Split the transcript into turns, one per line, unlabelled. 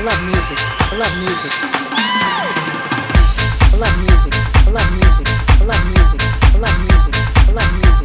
I love music. I love music. I love music. I love music. I love music. I love music. I love music. I love music.